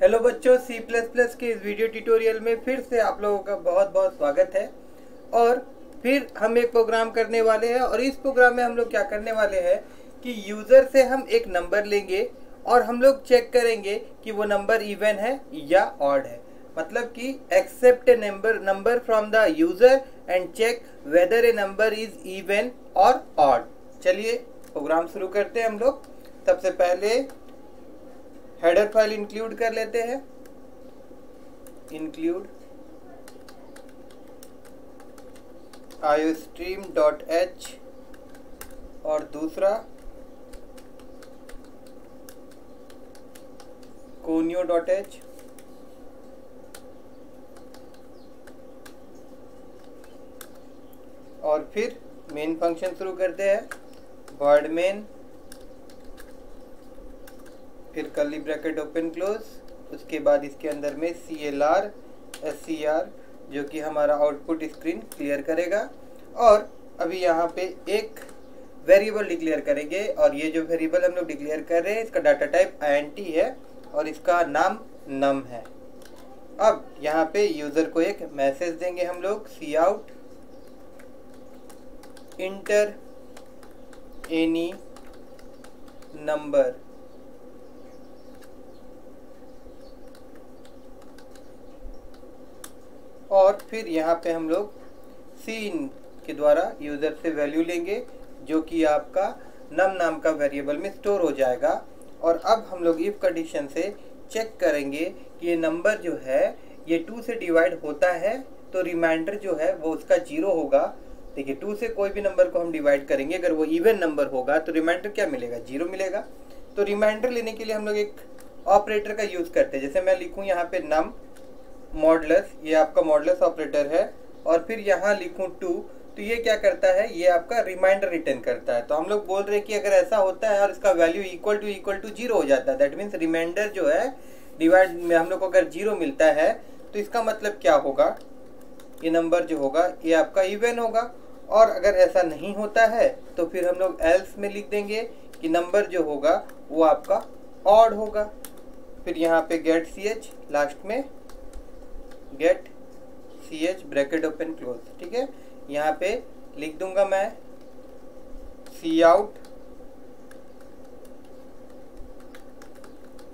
Hello बच्चों C plus plus के इस वीडियो ट्यूटोरियल में फिर से आप लोगों का बहुत बहुत स्वागत है। और फिर हम एक प्रोग्राम करने वाले हैं और इस प्रोग्राम में हम लोग क्या करने वाले हैं कि यूज़र से हम एक नंबर लेंगे और हम लोग चेक करेंगे कि वो नंबर इवन है या ऑड है। मतलब कि accept number number from the user and check whether a number is even और ऑड चलिए प्रोग्राम शुरू करते हैं हम लोग। सबसे पहले हेडर फ़ाइल इंक्लूड कर लेते हैं। इंक्लूड आयोस्ट्रीम डॉट एच और दूसरा कोनियो डॉट एच और फिर मेन फ़ंक्शन शुरू करते हैं। वर्ड मेन फिर कर्ली ब्रैकेट ओपन क्लोज उसके बाद इसके अंदर में C L R S C R जो कि हमारा आउटपुट स्क्रीन क्लियर करेगा। और अभी यहाँ पे एक वेरिएबल डिक्लेयर करेंगे, और ये जो वेरिएबल हम लोग डिक्लेयर कर रहे हैं, इसका डाटा टाइप आई है, और इसका नाम नम है। अब यहाँ पे यूज़र को एक मैसेज देंगे हम लोग C out enter any number और फिर यहाँ पे हम लोग सीन के द्वारा यूज़र से वैल्यू लेंगे, जो कि आपका नम नाम का वेरिएबल में स्टोर हो जाएगा। और अब हम लोग इफ़ कंडीशन से चेक करेंगे कि ये नंबर जो है, ये टू से डिवाइड होता है तो रिमाइंडर जो है वो उसका ज़ीरो होगा। देखिए टू से कोई भी नंबर को हम डिवाइड करेंगे, अगर वो इवन नंबर होगा तो रिमाइंडर क्या मिलेगा? ज़ीरो मिलेगा। तो रिमाइंडर लेने के लिए हम लोग एक ऑपरेटर का यूज़ करते हैं। जैसे मैं लिखूँ यहाँ पे नम मॉडलस ये आपका मॉडलस ऑपरेटर है, और फिर यहाँ लिखूँ टू तो ये क्या करता है? ये आपका रिमाइंडर रिटर्न करता है। तो हम लोग बोल रहे हैं कि अगर ऐसा होता है और इसका value equal to equal to zero हो जाता है दैट मीन्स रिमाइंडर जो है डिवाइड में हम लोग को अगर ज़ीरो मिलता है तो इसका मतलब क्या होगा? ये नंबर जो होगा, ये आपका इवन होगा। और अगर ऐसा नहीं होता है तो फिर हम लोग एल्स में लिख देंगे कि नंबर जो होगा, वो आपका ऑड होगा। फिर यहाँ पे गेट सी एच लास्ट में get c h bracket open close ठीक है? यहाँ पे लिख दूँगा मैं c out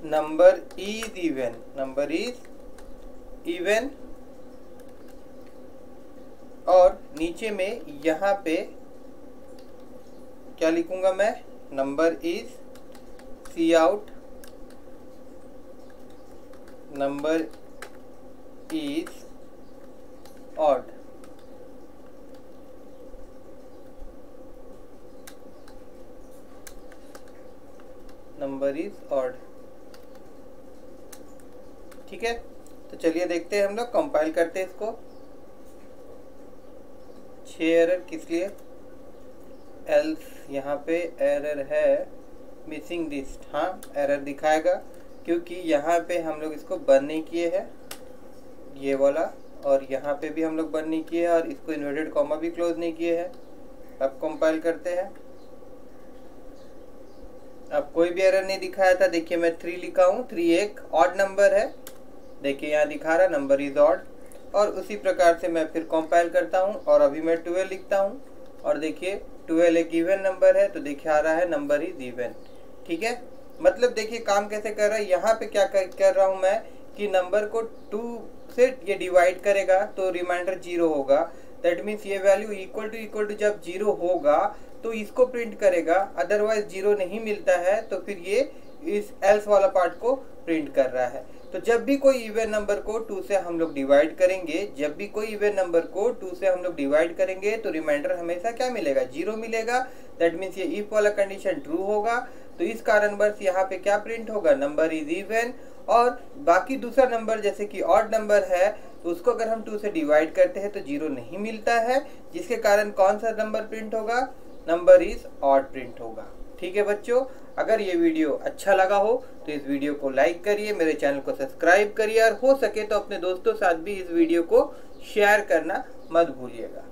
number is even number is even और नीचे में यहाँ पे क्या लिखूँगा मैं? Number is c out number is odd. Number is odd ठीक है? तो चलिए देखते हैं हम लोग कंपाइल करते हैं इसको। छ एरर किस लिए? एल्स यहाँ पे एरर है मिसिंग लिस्ट हाँ एरर दिखाएगा, क्योंकि यहाँ पे हम लोग इसको बंद नहीं किए हैं। ये वाला और यहाँ पे भी हम लोग बंद नहीं किए और इसको इन्वर्टेड कॉमा भी क्लोज नहीं किए हैं। अब कंपाइल करते हैं। अब कोई भी एरर नहीं दिखाया था देखिए मैं थ्री लिखा हूँ थ्री एक ऑड नंबर है। देखिए यहाँ दिखा रहा नंबर इज़ ऑड और उसी प्रकार से मैं फिर कंपाइल करता हूँ और अभी मैं ट्वेल्व लिखता हूँ। और देखिए ट्वेल्व एक इवन नंबर है तो देखिए आ रहा है नंबर इज़ इवन ठीक है? मतलब देखिए काम कैसे कर रहा है? यहाँ पे क्या कर, कर रहा हूँ मैं कि नंबर को टू से ये डिवाइड करेगा तो रिमाइंडर ज़ीरो होगा। दैट मीन्स ये value equal to equal to जब ज़ीरो होगा तो इसको प्रिंट करेगा। अदरवाइज़ ज़ीरो नहीं मिलता है तो फिर ये इस एल्स वाला पार्ट को प्रिंट कर रहा है। तो जब भी कोई इवन नंबर को टू से हम लोग डिवाइड करेंगे, जब भी कोई इवन नंबर को टू से हम लोग डिवाइड करेंगे तो रिमाइंडर हमेशा क्या मिलेगा? ज़ीरो मिलेगा। दैट मीन्स ये इफ़ वाला कंडीशन ट्रू होगा। तो इस कारण बस यहाँ पे क्या प्रिंट होगा? नंबर इज़ इवन और बाकी दूसरा नंबर जैसे कि ऑड नंबर है तो उसको अगर हम टू से डिवाइड करते हैं तो ज़ीरो नहीं मिलता है। जिसके कारण कौन सा नंबर प्रिंट होगा? नंबर इज़ ऑड प्रिंट होगा। ठीक है बच्चों? अगर ये वीडियो अच्छा लगा हो तो इस वीडियो को लाइक करिए, मेरे चैनल को सब्सक्राइब करिए, और हो सके तो अपने दोस्तों साथ भी इस वीडियो को शेयर करना मत भूलिएगा।